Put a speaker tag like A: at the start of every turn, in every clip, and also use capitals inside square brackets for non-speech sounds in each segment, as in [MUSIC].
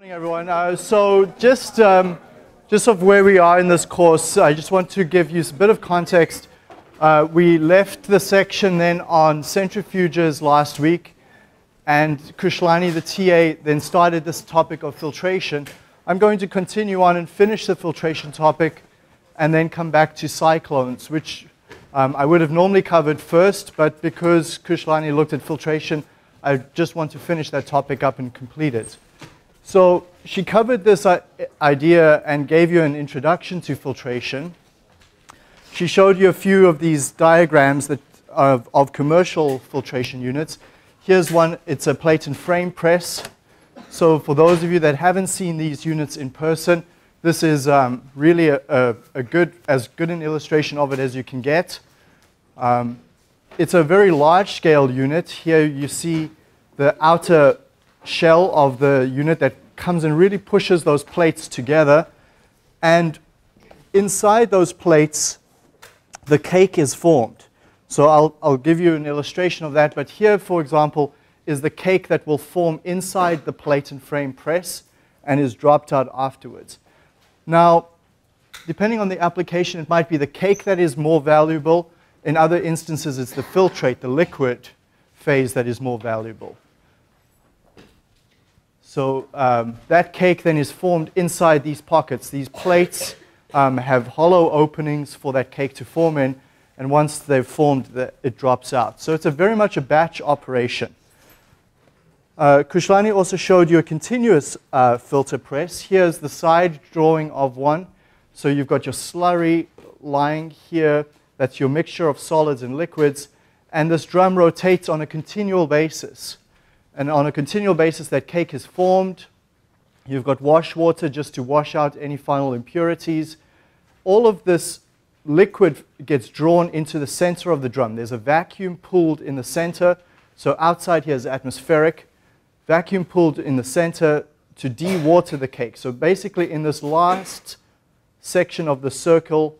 A: morning, everyone. Uh, so just, um, just of where we are in this course, I just want to give you a bit of context. Uh, we left the section then on centrifuges last week, and Krishlani, the TA, then started this topic of filtration. I'm going to continue on and finish the filtration topic, and then come back to cyclones, which um, I would have normally covered first, but because Krishlani looked at filtration, I just want to finish that topic up and complete it. So she covered this idea and gave you an introduction to filtration. She showed you a few of these diagrams that of, of commercial filtration units. Here's one, it's a plate and frame press. So for those of you that haven't seen these units in person, this is um, really a, a, a, good, as good an illustration of it as you can get. Um, it's a very large scale unit. Here you see the outer shell of the unit that comes and really pushes those plates together. And inside those plates, the cake is formed. So I'll, I'll give you an illustration of that. But here, for example, is the cake that will form inside the plate and frame press and is dropped out afterwards. Now, depending on the application, it might be the cake that is more valuable. In other instances, it's the filtrate, the liquid phase that is more valuable. So um, that cake then is formed inside these pockets. These plates um, have hollow openings for that cake to form in, and once they've formed, the, it drops out. So it's a very much a batch operation. Uh, Krishlani also showed you a continuous uh, filter press. Here's the side drawing of one. So you've got your slurry lying here. That's your mixture of solids and liquids. And this drum rotates on a continual basis. And on a continual basis, that cake is formed. You've got wash water just to wash out any final impurities. All of this liquid gets drawn into the center of the drum. There's a vacuum pulled in the center. So outside here is atmospheric. Vacuum pulled in the center to dewater the cake. So basically in this last section of the circle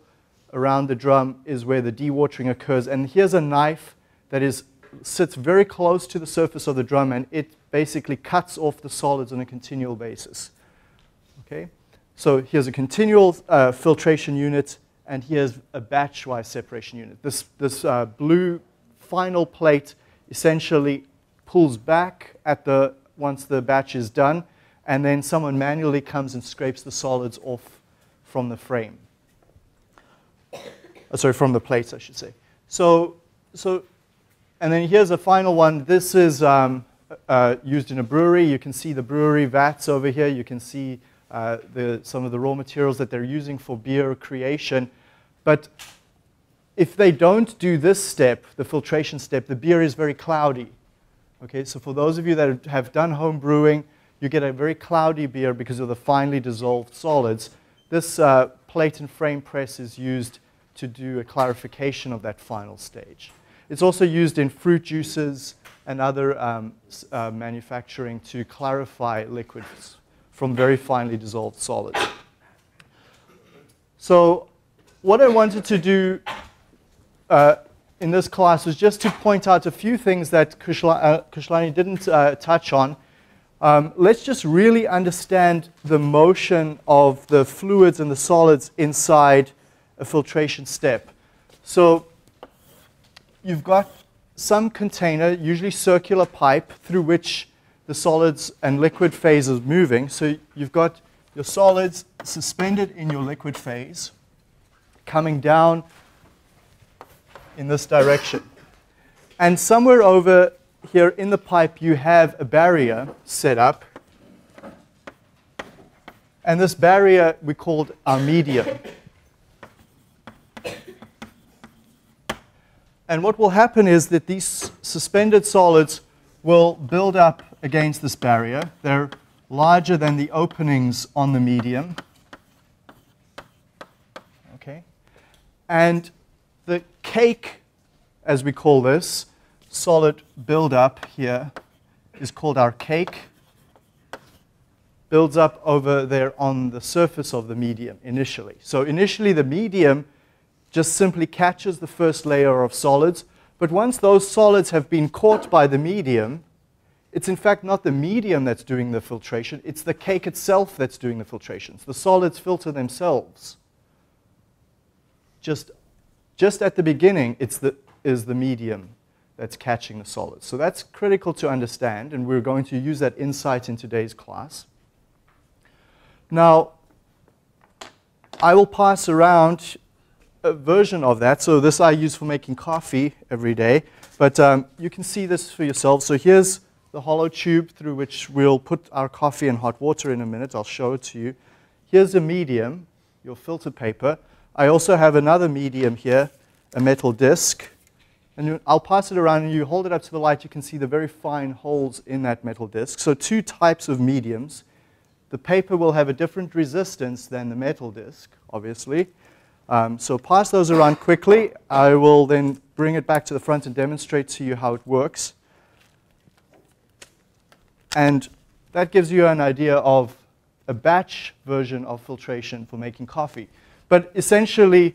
A: around the drum is where the dewatering occurs. And here's a knife that is sits very close to the surface of the drum and it basically cuts off the solids on a continual basis. Okay? So here's a continual uh, filtration unit and here's a batch-wise separation unit. This, this uh, blue final plate essentially pulls back at the, once the batch is done and then someone manually comes and scrapes the solids off from the frame. [COUGHS] Uh, sorry, from the plates, I should say. So, so and then here's a final one. This is um, uh, used in a brewery. You can see the brewery vats over here. You can see uh, the, some of the raw materials that they're using for beer creation. But if they don't do this step, the filtration step, the beer is very cloudy. Okay, so for those of you that have done home brewing, you get a very cloudy beer because of the finely dissolved solids. This uh, plate and frame press is used to do a clarification of that final stage. It's also used in fruit juices and other um, uh, manufacturing to clarify liquids from very finely dissolved solids. So what I wanted to do uh, in this class was just to point out a few things that Krishlani uh, didn't uh, touch on. Um, let's just really understand the motion of the fluids and the solids inside a filtration step. So you've got some container, usually circular pipe, through which the solids and liquid phase is moving. So you've got your solids suspended in your liquid phase, coming down in this direction. And somewhere over here in the pipe, you have a barrier set up. And this barrier we called our medium. And what will happen is that these suspended solids will build up against this barrier. They're larger than the openings on the medium. Okay? And the cake, as we call this, solid buildup here, is called our cake. Builds up over there on the surface of the medium initially. So initially the medium just simply catches the first layer of solids. But once those solids have been caught by the medium, it's in fact not the medium that's doing the filtration, it's the cake itself that's doing the filtrations. The solids filter themselves. Just, just at the beginning, it's the, is the medium that's catching the solids. So that's critical to understand, and we're going to use that insight in today's class. Now, I will pass around version of that. So this I use for making coffee every day. But um, you can see this for yourself. So here's the hollow tube through which we'll put our coffee and hot water in a minute. I'll show it to you. Here's a medium, your filter paper. I also have another medium here, a metal disc. And I'll pass it around and you hold it up to the light, you can see the very fine holes in that metal disc. So two types of mediums. The paper will have a different resistance than the metal disc, obviously. Um, so pass those around quickly. I will then bring it back to the front and demonstrate to you how it works. And that gives you an idea of a batch version of filtration for making coffee. But essentially,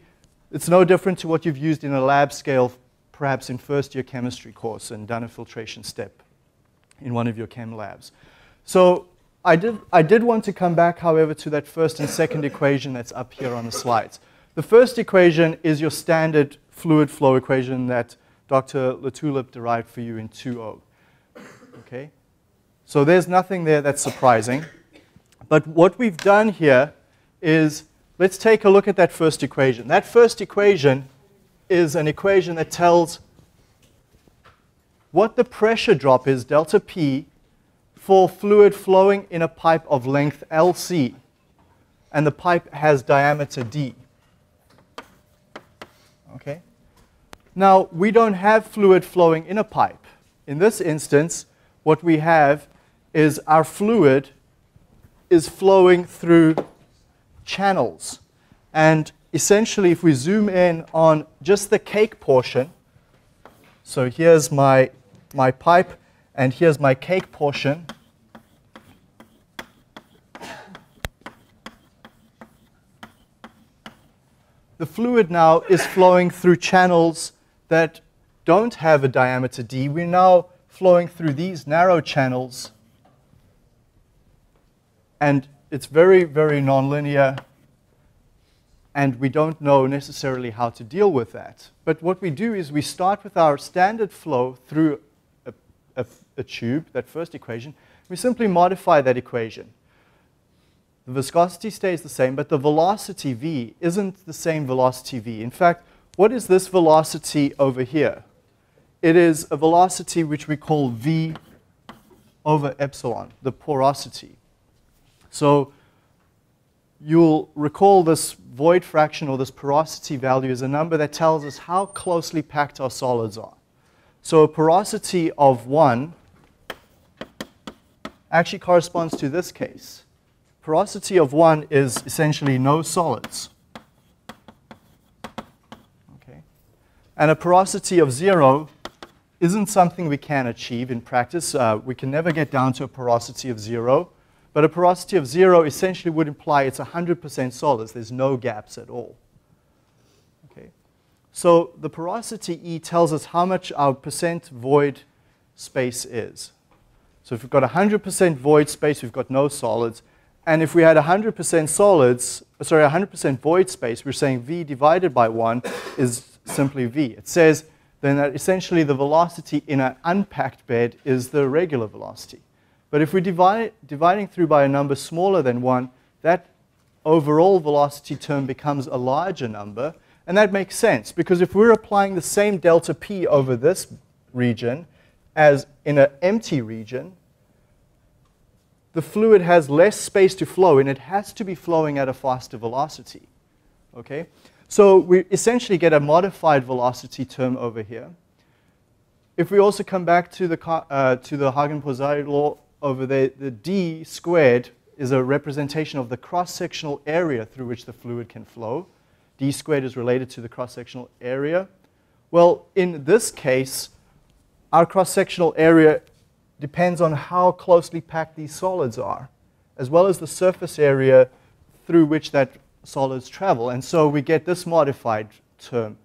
A: it's no different to what you've used in a lab scale, perhaps in first year chemistry course and done a filtration step in one of your chem labs. So I did, I did want to come back, however, to that first and second equation that's up here on the slides. The first equation is your standard fluid flow equation that Dr. Latulippe derived for you in 2.0. Okay? So there's nothing there that's surprising. But what we've done here is let's take a look at that first equation. That first equation is an equation that tells what the pressure drop is, delta P, for fluid flowing in a pipe of length LC. And the pipe has diameter D. Okay? Now, we don't have fluid flowing in a pipe. In this instance, what we have is our fluid is flowing through channels. And essentially, if we zoom in on just the cake portion, so here's my, my pipe, and here's my cake portion. The fluid now is flowing through channels that don't have a diameter d. We're now flowing through these narrow channels and it's very, very nonlinear, and we don't know necessarily how to deal with that. But what we do is we start with our standard flow through a, a, a tube, that first equation. We simply modify that equation. The viscosity stays the same, but the velocity v isn't the same velocity v. In fact, what is this velocity over here? It is a velocity which we call v over epsilon, the porosity. So you'll recall this void fraction or this porosity value is a number that tells us how closely packed our solids are. So a porosity of 1 actually corresponds to this case. Porosity of 1 is essentially no solids. Okay. And a porosity of 0 isn't something we can achieve in practice. Uh, we can never get down to a porosity of 0. But a porosity of zero essentially would imply it's 100% solids. There's no gaps at all. Okay. So the porosity E tells us how much our percent void space is. So if we've got 100% void space, we've got no solids. And if we had 100% solids, sorry, 100% void space, we're saying V divided by 1 is simply V. It says then that essentially the velocity in an unpacked bed is the regular velocity. But if we're divide, dividing through by a number smaller than 1, that overall velocity term becomes a larger number. And that makes sense, because if we're applying the same delta p over this region as in an empty region, the fluid has less space to flow, and it has to be flowing at a faster velocity. Okay? So we essentially get a modified velocity term over here. If we also come back to the, uh, to the Hagen-Poiseuille law over there, the d squared is a representation of the cross-sectional area through which the fluid can flow. d squared is related to the cross-sectional area. Well, in this case, our cross-sectional area depends on how closely packed these solids are, as well as the surface area through which that solids travel. And so we get this modified term,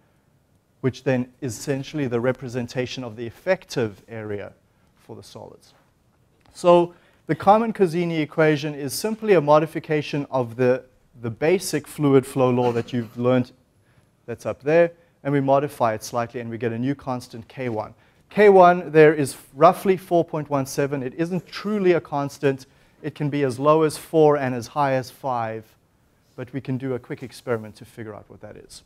A: which then is essentially the representation of the effective area for the solids. So the Carman-Kozeny equation is simply a modification of the, the basic fluid flow law that you've learned that's up there, and we modify it slightly and we get a new constant K1. K1 there is roughly 4.17. It isn't truly a constant. It can be as low as 4 and as high as 5, but we can do a quick experiment to figure out what that is.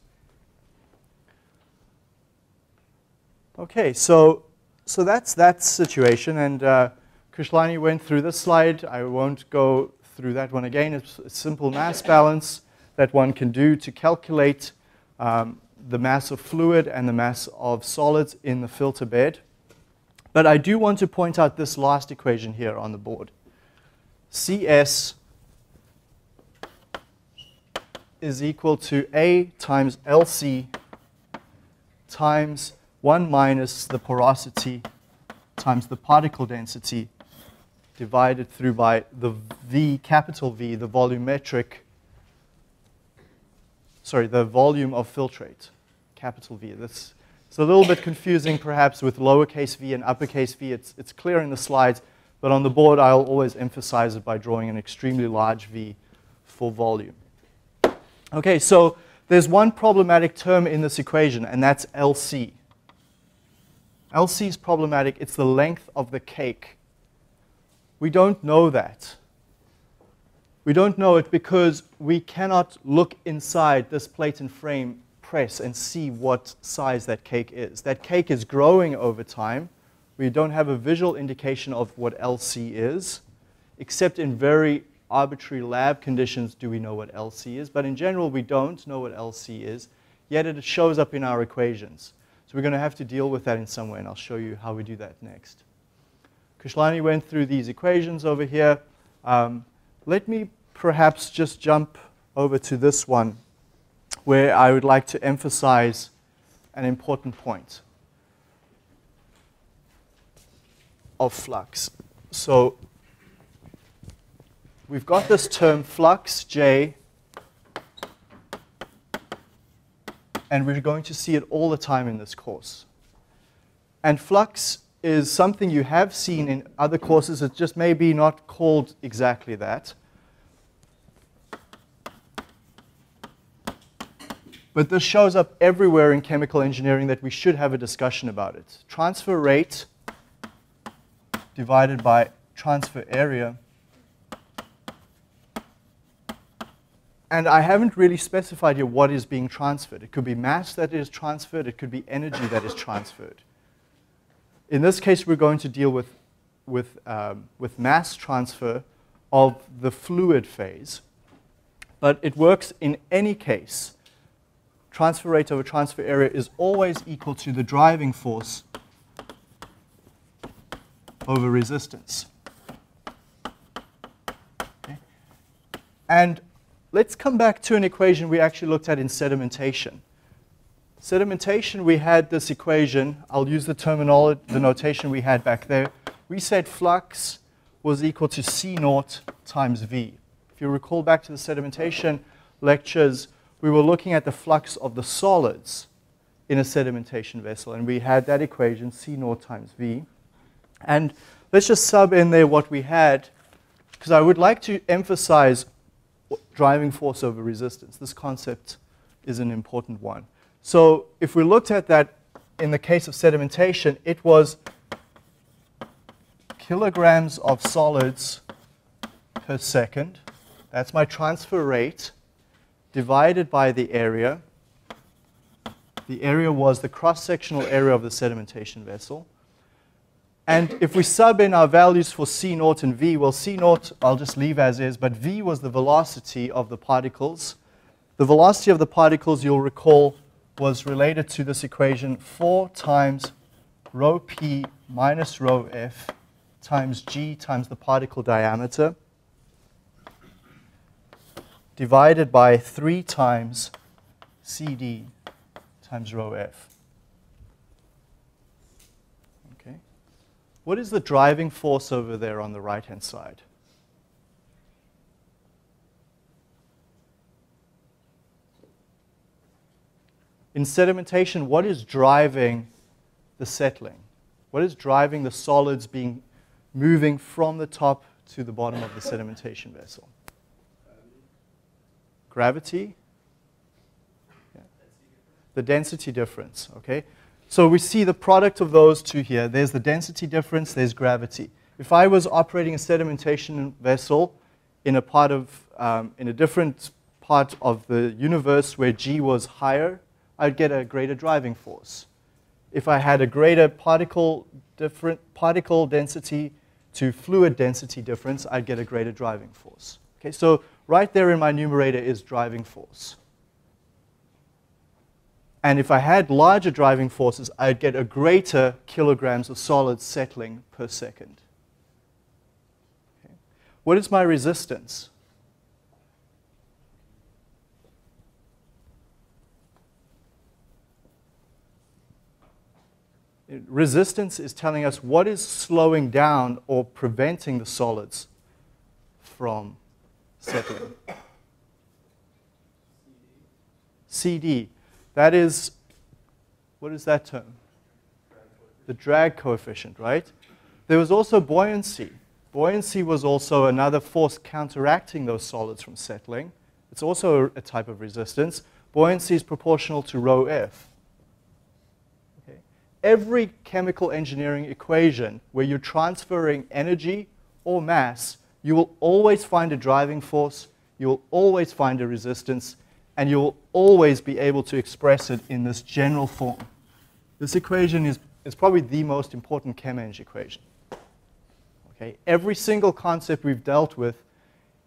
A: Okay, so, so that's that situation, and uh, Krishlani went through this slide. I won't go through that one again. It's a simple mass balance that one can do to calculate um, the mass of fluid and the mass of solids in the filter bed. But I do want to point out this last equation here on the board. CS is equal to A times LC times 1 minus the porosity times the particle density divided through by the V, capital V, the volumetric, sorry, the volume of filtrate, capital V. This it's a little bit confusing perhaps with lowercase v and uppercase v. It's, it's clear in the slides, but on the board I'll always emphasize it by drawing an extremely large v for volume. Okay, so there's one problematic term in this equation, and that's LC. LC is problematic. It's the length of the cake. We don't know that. We don't know it because we cannot look inside this plate and frame press and see what size that cake is. That cake is growing over time. We don't have a visual indication of what LC is, except in very arbitrary lab conditions do we know what LC is. But in general, we don't know what LC is, yet it shows up in our equations. So we're going to have to deal with that in some way, and I'll show you how we do that next. Krishlani went through these equations over here. Um, let me perhaps just jump over to this one where I would like to emphasize an important point of flux. So we've got this term flux J, and we're going to see it all the time in this course. And flux is something you have seen in other courses. It just maybe not called exactly that. But this shows up everywhere in chemical engineering that we should have a discussion about it. Transfer rate divided by transfer area. And I haven't really specified here what is being transferred. It could be mass that is transferred. It could be energy that is transferred. In this case, we're going to deal with, with, um, with mass transfer of the fluid phase. But it works in any case transfer rate over transfer area is always equal to the driving force over resistance. Okay. And let's come back to an equation we actually looked at in sedimentation. Sedimentation, we had this equation. I'll use the terminology, the notation we had back there. We said flux was equal to C naught times V. If you recall back to the sedimentation lectures, we were looking at the flux of the solids in a sedimentation vessel, and we had that equation, C naught times V. And let's just sub in there what we had, because I would like to emphasize driving force over resistance. This concept is an important one. So if we looked at that in the case of sedimentation, it was kilograms of solids per second. That's my transfer rate divided by the area. The area was the cross-sectional area of the sedimentation vessel. And if we sub in our values for C naught and V, well, C naught I'll just leave as is, but V was the velocity of the particles. The velocity of the particles, you'll recall, was related to this equation 4 times rho p minus rho f times g times the particle diameter divided by 3 times CD times rho f. Okay. What is the driving force over there on the right-hand side? In sedimentation, what is driving the settling? What is driving the solids being moving from the top to the bottom of the sedimentation vessel? Gravity. The density difference, okay? So we see the product of those two here. There's the density difference, there's gravity. If I was operating a sedimentation vessel in a part of, um, in a different part of the universe where G was higher, I'd get a greater driving force. If I had a greater particle, different particle density to fluid density difference, I'd get a greater driving force. Okay, so right there in my numerator is driving force. And if I had larger driving forces, I'd get a greater kilograms of solids settling per second. Okay. What is my resistance? Resistance is telling us what is slowing down or preventing the solids from settling. CD. That is, what is that term? The drag coefficient, right? There was also buoyancy. Buoyancy was also another force counteracting those solids from settling. It's also a type of resistance. Buoyancy is proportional to rho F. Every chemical engineering equation where you're transferring energy or mass, you will always find a driving force, you will always find a resistance, and you'll always be able to express it in this general form. This equation is, is probably the most important chem-eng equation. Okay? Every single concept we've dealt with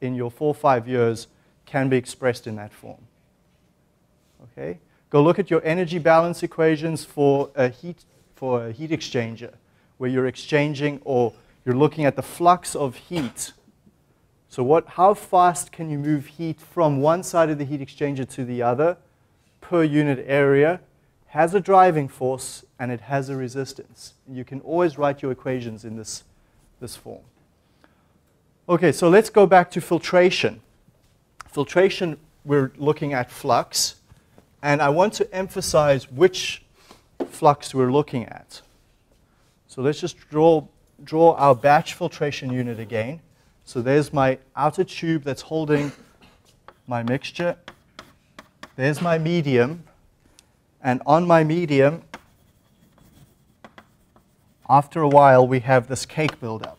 A: in your four or five years can be expressed in that form. Okay? Go look at your energy balance equations for a heat, for a heat exchanger, where you're exchanging or you're looking at the flux of heat so what, how fast can you move heat from one side of the heat exchanger to the other per unit area, has a driving force, and it has a resistance. You can always write your equations in this, this form. Okay, so let's go back to filtration. Filtration, we're looking at flux, and I want to emphasize which flux we're looking at. So let's just draw, draw our batch filtration unit again. So there's my outer tube that's holding my mixture. There's my medium. And on my medium, after a while, we have this cake buildup.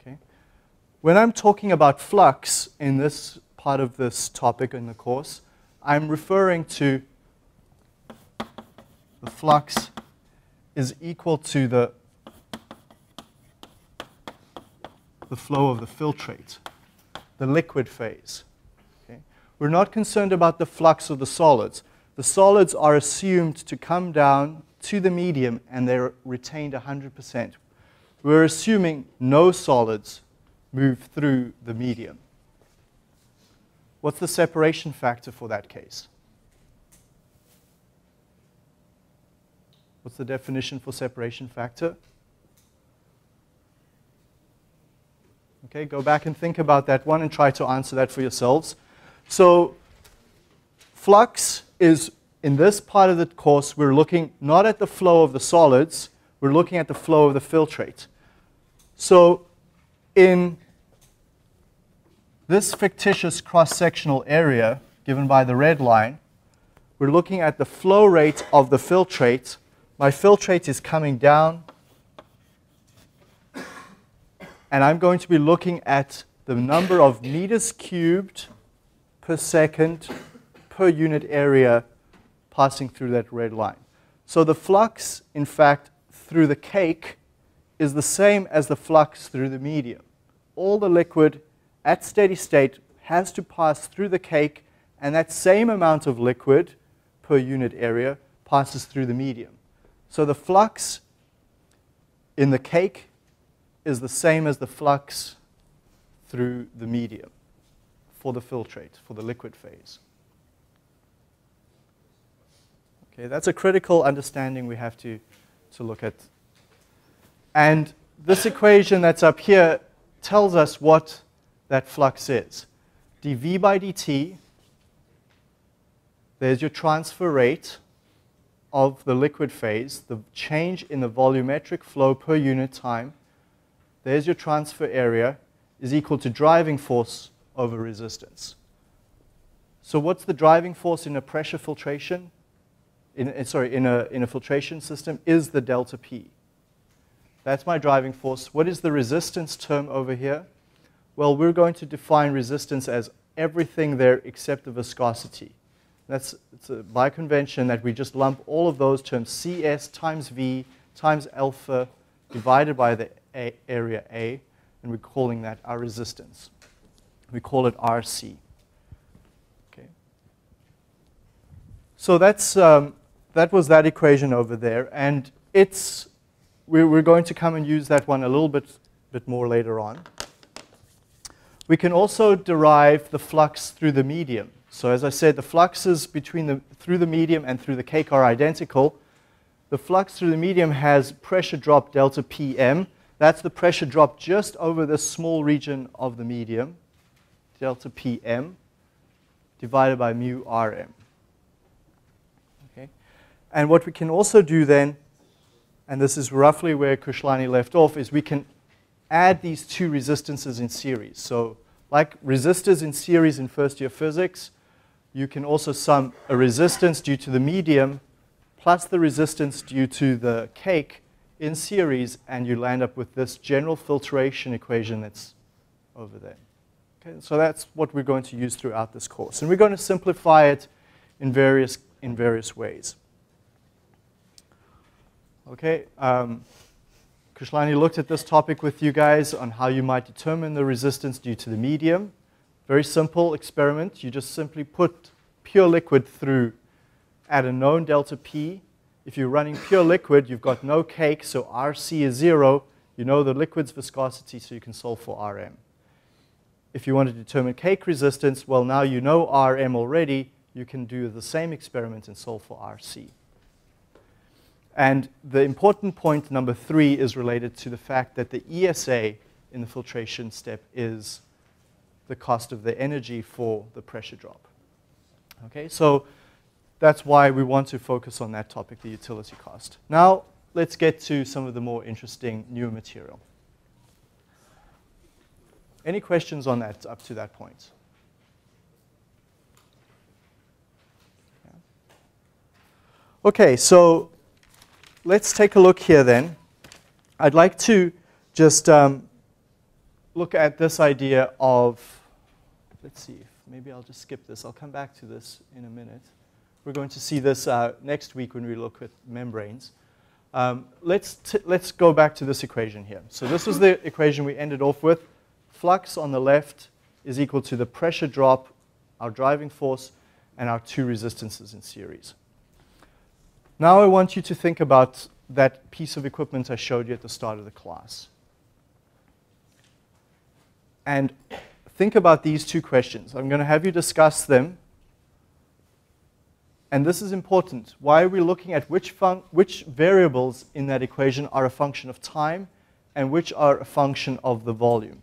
A: Okay. When I'm talking about flux in this part of this topic in the course, I'm referring to the flux is equal to the, the flow of the filtrate, the liquid phase. Okay? We're not concerned about the flux of the solids. The solids are assumed to come down to the medium and they're retained 100%. We're assuming no solids move through the medium. What's the separation factor for that case? What's the definition for separation factor? Okay, go back and think about that one and try to answer that for yourselves. So, flux is, in this part of the course, we're looking not at the flow of the solids, we're looking at the flow of the filtrate. So, in this fictitious cross-sectional area given by the red line, we're looking at the flow rate of the filtrate my filtrate is coming down, and I'm going to be looking at the number of meters cubed per second per unit area passing through that red line. So the flux, in fact, through the cake is the same as the flux through the medium. All the liquid at steady state has to pass through the cake, and that same amount of liquid per unit area passes through the medium. So the flux in the cake is the same as the flux through the medium for the filtrate, for the liquid phase. Okay, that's a critical understanding we have to, to look at. And this equation that's up here tells us what that flux is. dV by dt, there's your transfer rate, of the liquid phase, the change in the volumetric flow per unit time, there's your transfer area, is equal to driving force over resistance. So what's the driving force in a pressure filtration? In, eh, sorry, in a, in a filtration system is the delta P. That's my driving force. What is the resistance term over here? Well, we're going to define resistance as everything there except the viscosity. That's a, by convention that we just lump all of those terms, Cs times V times alpha divided by the a, area A, and we're calling that our resistance. We call it RC. Okay. So that's, um, that was that equation over there, and it's we're, going to come and use that one a little bit, bit more later on. We can also derive the flux through the medium. So as I said, the fluxes between the, through the medium and through the cake are identical. The flux through the medium has pressure drop delta Pm. That's the pressure drop just over this small region of the medium, delta Pm, divided by mu Rm. Okay? And what we can also do then and this is roughly where Kushlani left off, is we can add these two resistances in series. So like resistors in series in first year physics, you can also sum a resistance due to the medium plus the resistance due to the cake in series, and you land up with this general filtration equation that's over there. Okay, so that's what we're going to use throughout this course. And we're going to simplify it in various, in various ways. Okay, um, Kushlani looked at this topic with you guys on how you might determine the resistance due to the medium. Very simple experiment. You just simply put pure liquid through at a known delta P. If you're running pure liquid, you've got no cake, so RC is zero. You know the liquid's viscosity, so you can solve for Rm. If you want to determine cake resistance, well, now you know Rm already. You can do the same experiment and solve for RC. And the important point number three is related to the fact that the ESA in the filtration step is the cost of the energy for the pressure drop. Okay, so that's why we want to focus on that topic, the utility cost. Now, let's get to some of the more interesting new material. Any questions on that up to that point? Okay, so let's take a look here then. I'd like to just um, look at this idea of, let's see, maybe I'll just skip this. I'll come back to this in a minute. We're going to see this uh, next week when we look at membranes. Um, let's, let's go back to this equation here. So this was the equation we ended off with. Flux on the left is equal to the pressure drop, our driving force, and our two resistances in series. Now I want you to think about that piece of equipment I showed you at the start of the class. And think about these two questions. I'm going to have you discuss them. And this is important. Why are we looking at which, which variables in that equation are a function of time and which are a function of the volume?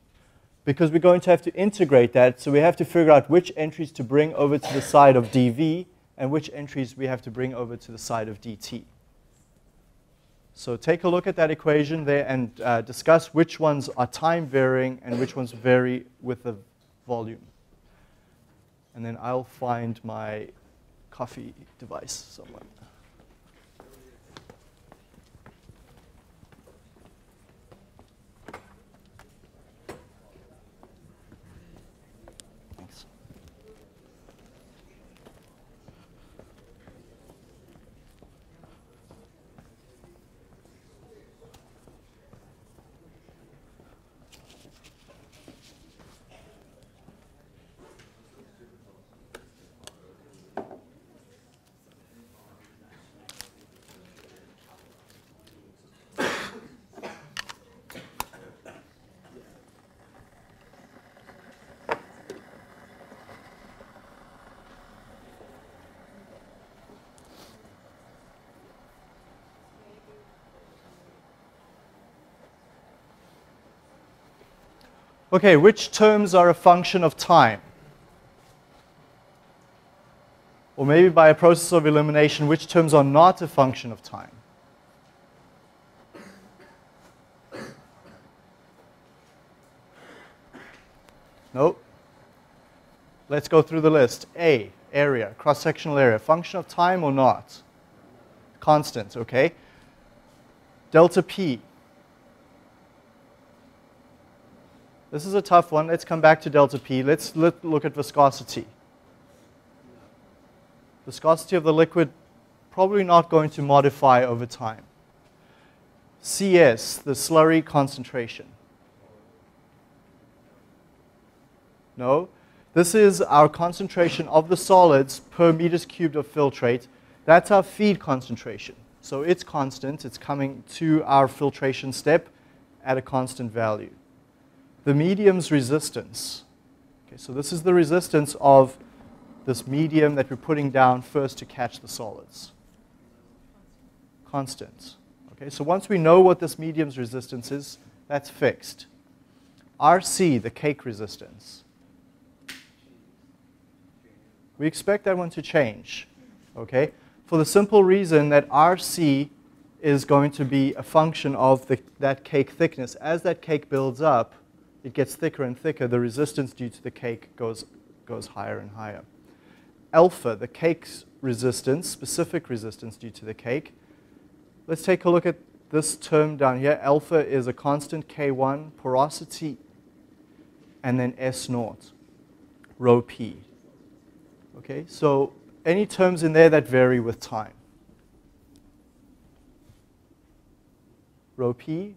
A: Because we're going to have to integrate that, so we have to figure out which entries to bring over to the side of dV and which entries we have to bring over to the side of dt. So take a look at that equation there and uh, discuss which ones are time varying and which ones vary with the volume. And then I'll find my coffee device somewhere. Okay, which terms are a function of time? Or maybe by a process of elimination, which terms are not a function of time? Nope. Let's go through the list. A, area, cross-sectional area. Function of time or not? Constant, okay. Delta P. This is a tough one. Let's come back to delta P. Let's look at viscosity. Viscosity of the liquid probably not going to modify over time. CS, the slurry concentration. No. This is our concentration of the solids per meters cubed of filtrate. That's our feed concentration. So it's constant. It's coming to our filtration step at a constant value. The medium's resistance. Okay, so this is the resistance of this medium that we're putting down first to catch the solids. Constant. Okay, so once we know what this medium's resistance is, that's fixed. RC, the cake resistance. We expect that one to change, okay? For the simple reason that RC is going to be a function of the, that cake thickness. As that cake builds up, it gets thicker and thicker. The resistance due to the cake goes, goes higher and higher. Alpha, the cake's resistance, specific resistance due to the cake. Let's take a look at this term down here. Alpha is a constant K1, porosity, and then S naught, rho P. Okay, so any terms in there that vary with time. Rho p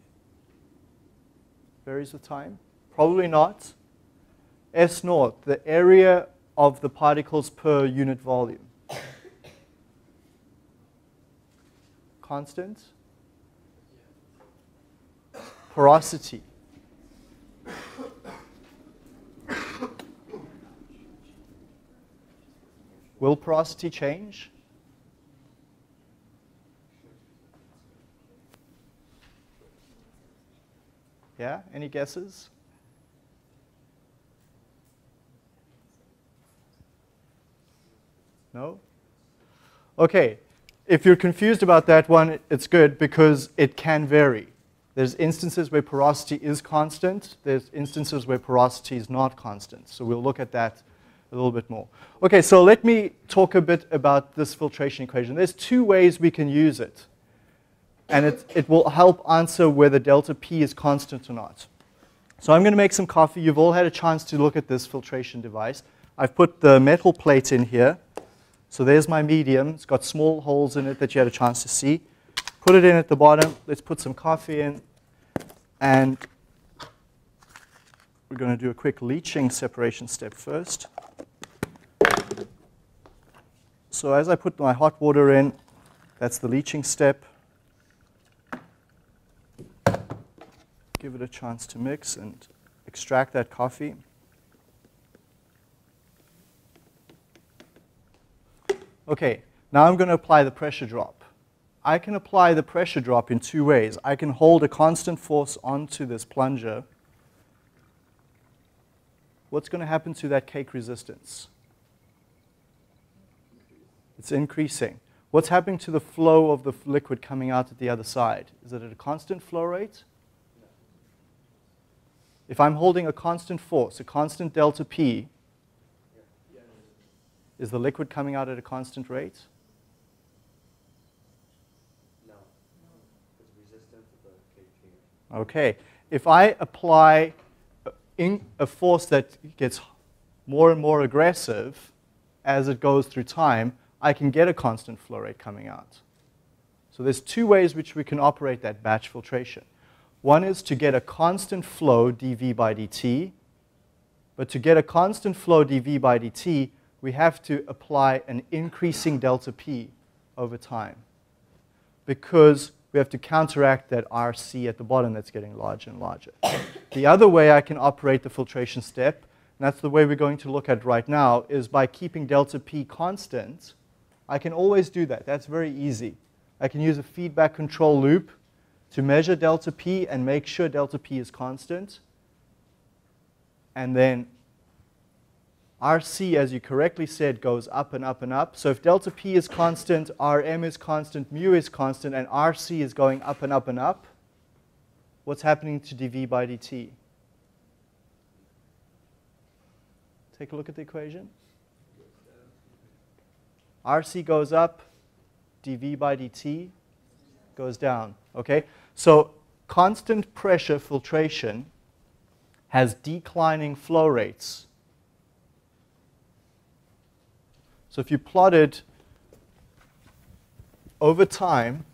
A: varies with time? Probably not. S naught, the area of the particles per unit volume. Constant. Porosity. Will porosity change? Yeah, any guesses? No? Okay, if you're confused about that one, it's good because it can vary. There's instances where porosity is constant. There's instances where porosity is not constant. So we'll look at that a little bit more. Okay, so let me talk a bit about this filtration equation. There's two ways we can use it. And it, it will help answer whether delta P is constant or not. So I'm going to make some coffee. You've all had a chance to look at this filtration device. I've put the metal plate in here. So there's my medium. It's got small holes in it that you had a chance to see. Put it in at the bottom. Let's put some coffee in. And we're going to do a quick leaching separation step first. So as I put my hot water in, that's the leaching step. Give it a chance to mix and extract that coffee. Okay, now I'm going to apply the pressure drop. I can apply the pressure drop in two ways. I can hold a constant force onto this plunger. What's going to happen to that cake resistance? It's increasing. What's happening to the flow of the liquid coming out at the other side? Is it at a constant flow rate? If I'm holding a constant force, a constant delta P, is the liquid coming out at a constant rate?
B: No. It's resistant to the kg.
A: Okay. If I apply a force that gets more and more aggressive as it goes through time, I can get a constant flow rate coming out. So there's two ways which we can operate that batch filtration. One is to get a constant flow dV by dt, but to get a constant flow dV by dt, we have to apply an increasing delta P over time because we have to counteract that RC at the bottom that's getting larger and larger. [COUGHS] the other way I can operate the filtration step, and that's the way we're going to look at right now, is by keeping delta P constant I can always do that. That's very easy. I can use a feedback control loop to measure delta P and make sure delta P is constant. And then RC, as you correctly said, goes up and up and up. So if delta P is constant, Rm is constant, mu is constant, and Rc is going up and up and up, what's happening to dV by dt? Take a look at the equation. Rc goes up, dV by dt goes down. Okay? So constant pressure filtration has declining flow rates. So if you plotted over time,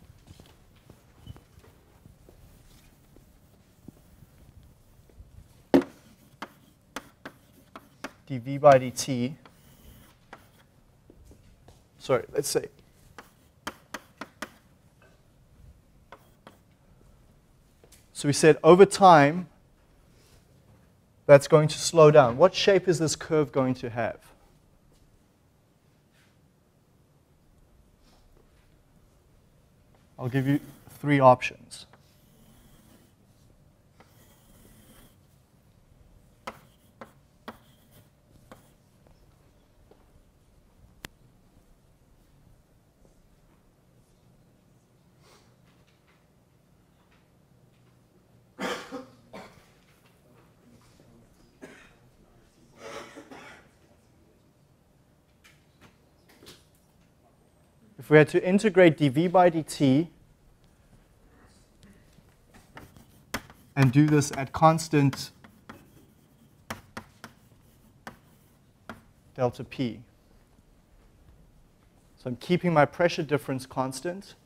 A: dV by dt, sorry, let's say, so we said over time, that's going to slow down. What shape is this curve going to have? I'll give you three options. We had to integrate dV by dt and do this at constant delta P. So I'm keeping my pressure difference constant.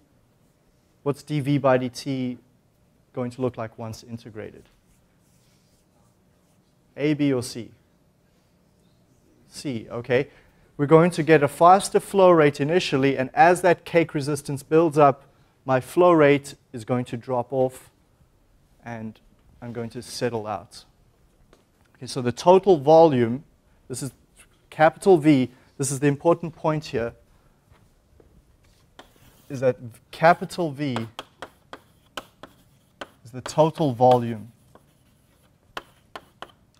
A: What's dV by dt going to look like once integrated? A, B, or C? C, okay we're going to get a faster flow rate initially, and as that cake resistance builds up, my flow rate is going to drop off, and I'm going to settle out. Okay, so the total volume, this is capital V, this is the important point here, is that capital V is the total volume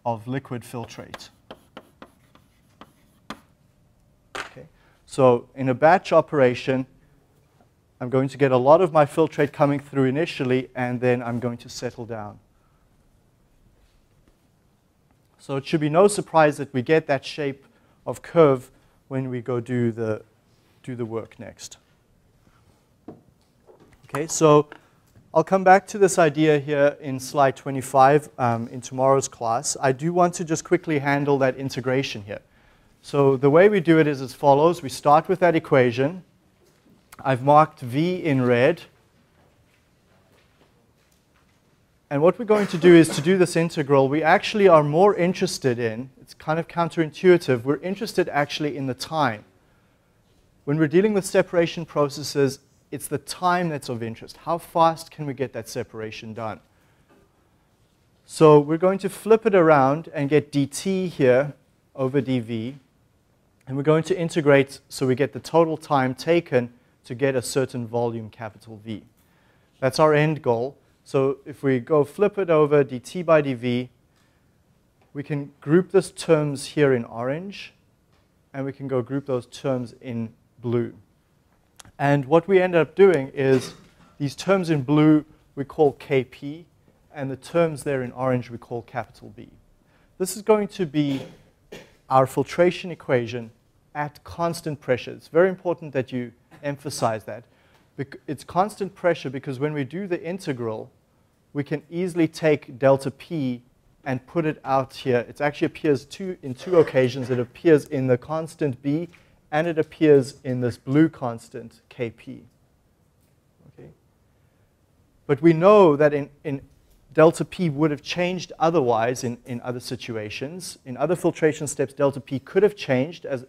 A: of liquid filtrate. So in a batch operation, I'm going to get a lot of my filtrate coming through initially, and then I'm going to settle down. So it should be no surprise that we get that shape of curve when we go do the, do the work next. Okay, so I'll come back to this idea here in slide 25 um, in tomorrow's class. I do want to just quickly handle that integration here. So the way we do it is as follows. We start with that equation. I've marked V in red. And what we're going to do is to do this integral, we actually are more interested in, it's kind of counterintuitive, we're interested actually in the time. When we're dealing with separation processes, it's the time that's of interest. How fast can we get that separation done? So we're going to flip it around and get dt here over dv. And we're going to integrate so we get the total time taken to get a certain volume, capital V. That's our end goal. So if we go flip it over dt by dv, we can group those terms here in orange, and we can go group those terms in blue. And what we end up doing is these terms in blue we call Kp, and the terms there in orange we call capital B. This is going to be our filtration equation at constant pressure. It's very important that you emphasize that. It's constant pressure because when we do the integral, we can easily take delta P and put it out here. It actually appears two, in two occasions. It appears in the constant B and it appears in this blue constant Kp. Okay? But we know that in, in delta P would have changed otherwise in, in other situations. In other filtration steps, delta P could have changed as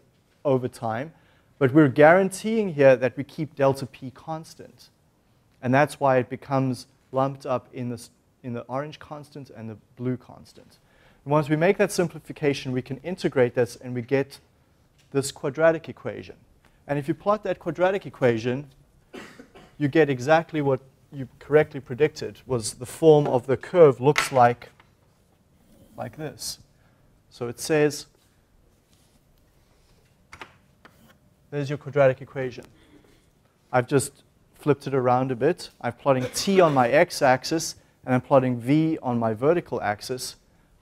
A: over time. But we're guaranteeing here that we keep delta P constant. And that's why it becomes lumped up in, this, in the orange constant and the blue constant. And once we make that simplification, we can integrate this and we get this quadratic equation. And if you plot that quadratic equation, you get exactly what you correctly predicted was the form of the curve looks like like this. So it says There's your quadratic equation. I've just flipped it around a bit. I'm plotting t on my x-axis, and I'm plotting v on my vertical axis.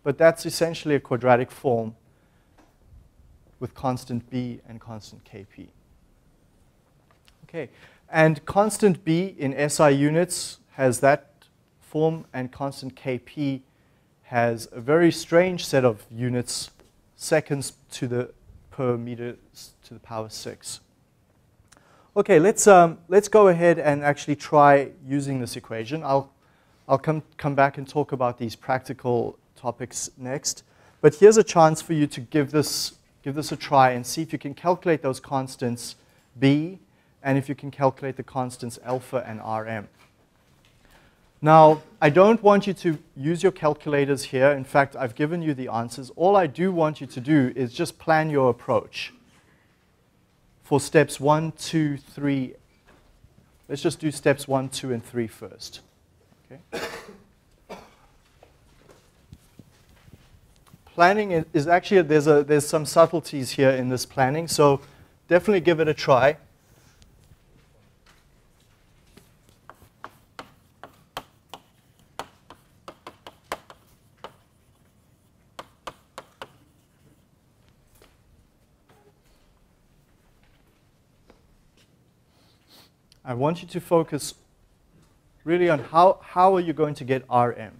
A: But that's essentially a quadratic form with constant b and constant kp. Okay, and constant b in SI units has that form, and constant kp has a very strange set of units, seconds to the per meter to the power 6. Okay, let's, um, let's go ahead and actually try using this equation. I'll, I'll come, come back and talk about these practical topics next. But here's a chance for you to give this, give this a try and see if you can calculate those constants b and if you can calculate the constants alpha and rm. Now, I don't want you to use your calculators here. In fact, I've given you the answers. All I do want you to do is just plan your approach for steps one, two, three. Let's just do steps one, two, and three first. Okay? Planning is actually, there's, a, there's some subtleties here in this planning, so definitely give it a try. I want you to focus really on how, how are you going to get Rm.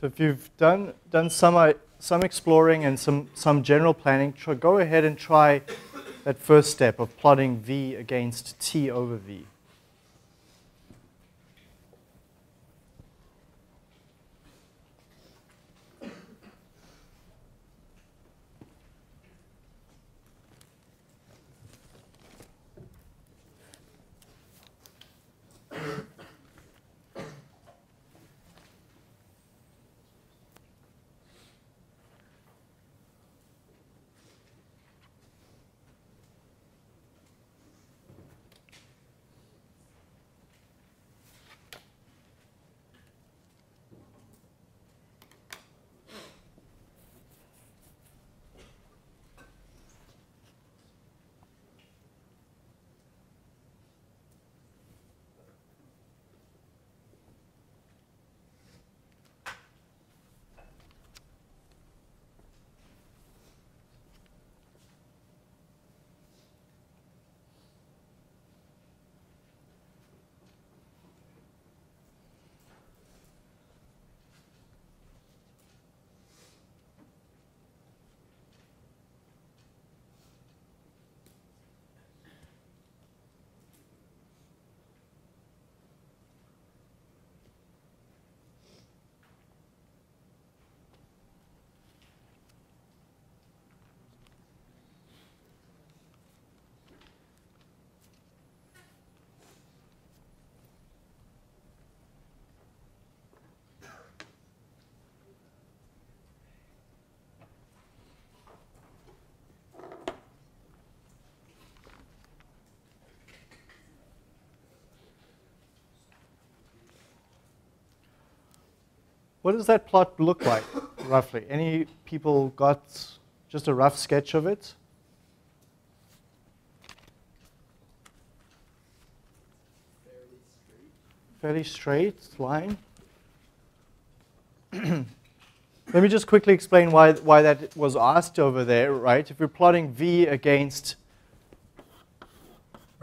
A: So if you've done, done some, uh, some exploring and some, some general planning, try, go ahead and try that first step of plotting V against T over V. what does that plot look like, roughly? Any people got just a rough sketch of it? Fairly straight line. [CLEARS THROAT] Let me just quickly explain why, why that was asked over there, right? If we're plotting V against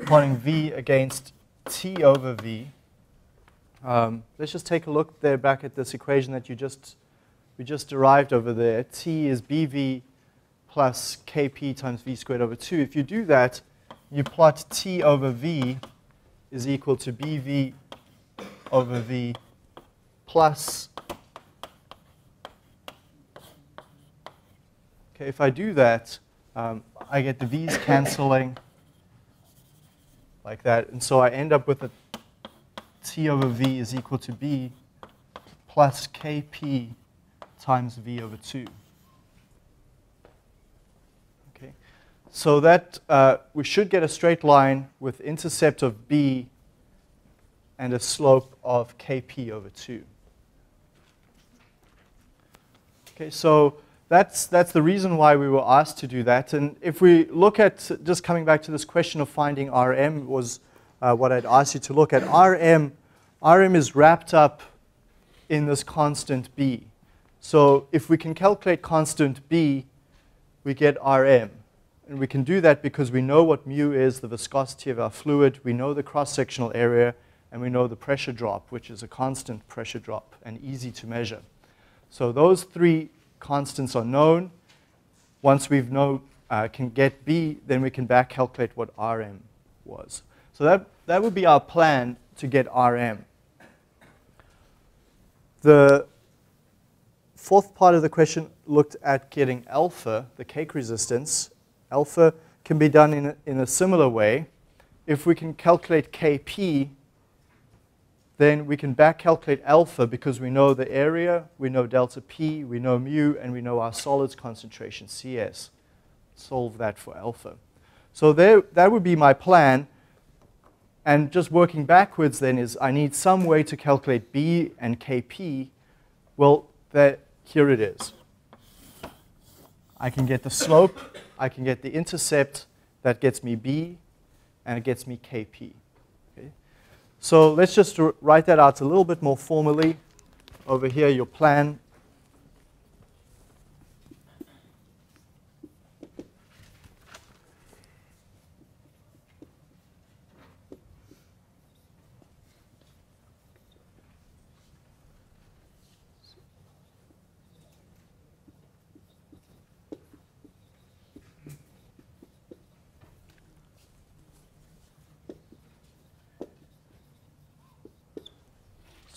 A: plotting V against T over V, um, let's just take a look there back at this equation that you just we just derived over there. T is BV plus KP times V squared over 2. If you do that, you plot T over V is equal to BV over V plus Okay, if I do that, um, I get the v's canceling like that. And so I end up with a t over v is equal to b plus kp times v over 2. Okay, so that uh, we should get a straight line with intercept of b and a slope of kp over 2. Okay, so that's, that's the reason why we were asked to do that. And if we look at, just coming back to this question of finding RM was uh, what I'd asked you to look at. RM, RM is wrapped up in this constant B. So if we can calculate constant B, we get RM. And we can do that because we know what mu is, the viscosity of our fluid, we know the cross-sectional area, and we know the pressure drop, which is a constant pressure drop and easy to measure. So those three constants are known. Once we've know, uh, can get B, then we can back calculate what Rm was. So that, that would be our plan to get Rm. The fourth part of the question looked at getting alpha, the cake resistance. Alpha can be done in a, in a similar way. If we can calculate Kp, then we can back calculate alpha because we know the area, we know delta P, we know mu, and we know our solids concentration, Cs. Solve that for alpha. So there, that would be my plan. And just working backwards then is I need some way to calculate B and Kp. Well, here it is. I can get the slope, I can get the intercept, that gets me B, and it gets me Kp. Okay? So let's just write that out a little bit more formally. Over here, your plan.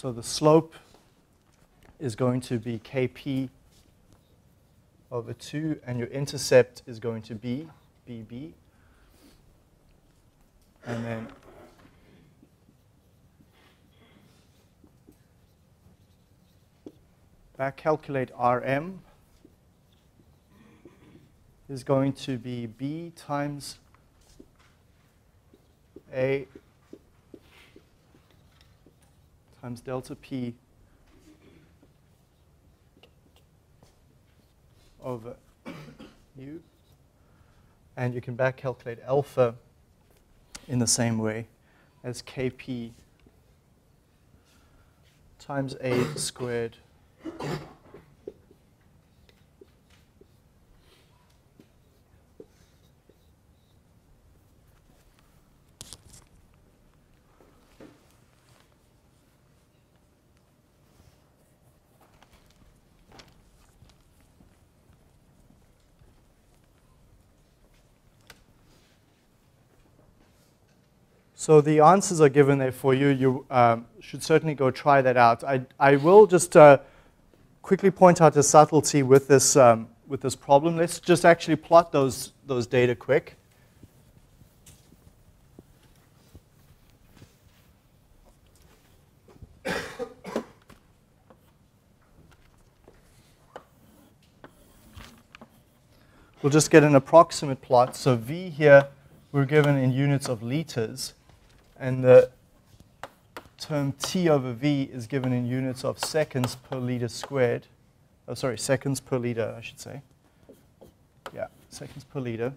A: So the slope is going to be kp over 2, and your intercept is going to be bb. And then back calculate Rm is going to be b times a times delta P over mu. And you can back calculate alpha in the same way as Kp times A squared So the answers are given there for you. You um, should certainly go try that out. I, I will just uh, quickly point out a subtlety with this, um, with this problem. Let's just actually plot those, those data quick. We'll just get an approximate plot. So V here, we're given in units of liters and the term T over V is given in units of seconds per liter squared. Oh, sorry, seconds per liter, I should say. Yeah, seconds per liter.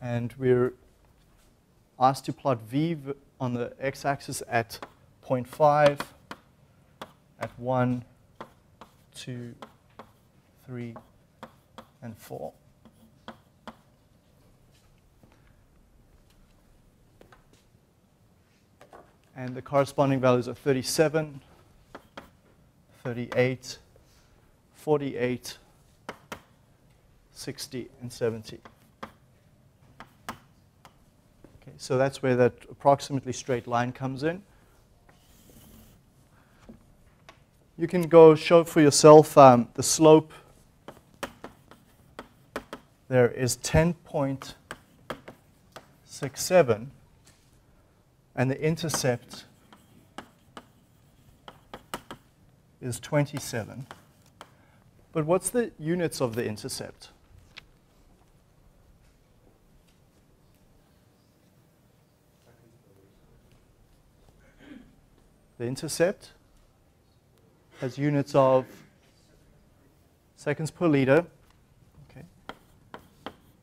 A: And we're asked to plot V on the x-axis at 0.5, at 1, 2, 3, and 4. And the corresponding values are 37, 38, 48, 60, and 70. Okay, so that's where that approximately straight line comes in. You can go show for yourself um, the slope. There is 10.67, and the intercept is 27. But what's the units of the intercept? The intercept has units of seconds per liter. Okay.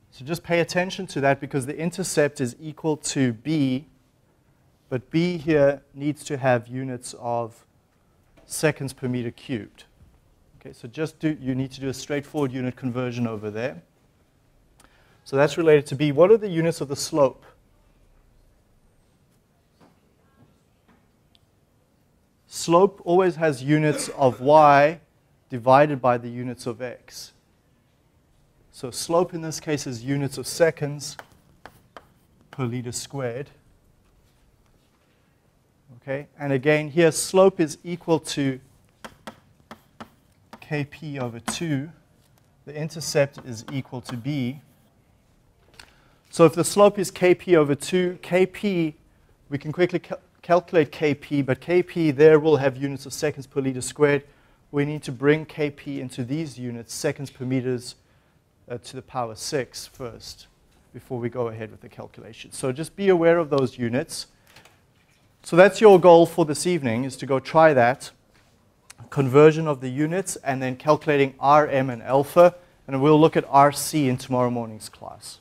A: So just pay attention to that because the intercept is equal to B, but B here needs to have units of seconds per meter cubed. Okay, so just do, you need to do a straightforward unit conversion over there. So that's related to B. What are the units of the slope? slope always has units of y divided by the units of x. So slope in this case is units of seconds per liter squared. Okay, and again here slope is equal to kp over 2. The intercept is equal to b. So if the slope is kp over 2, kp, we can quickly calculate Kp, but Kp there will have units of seconds per liter squared. We need to bring Kp into these units, seconds per meters uh, to the power 6 first, before we go ahead with the calculation. So just be aware of those units. So that's your goal for this evening, is to go try that. Conversion of the units, and then calculating Rm and alpha, and we'll look at Rc in tomorrow morning's class.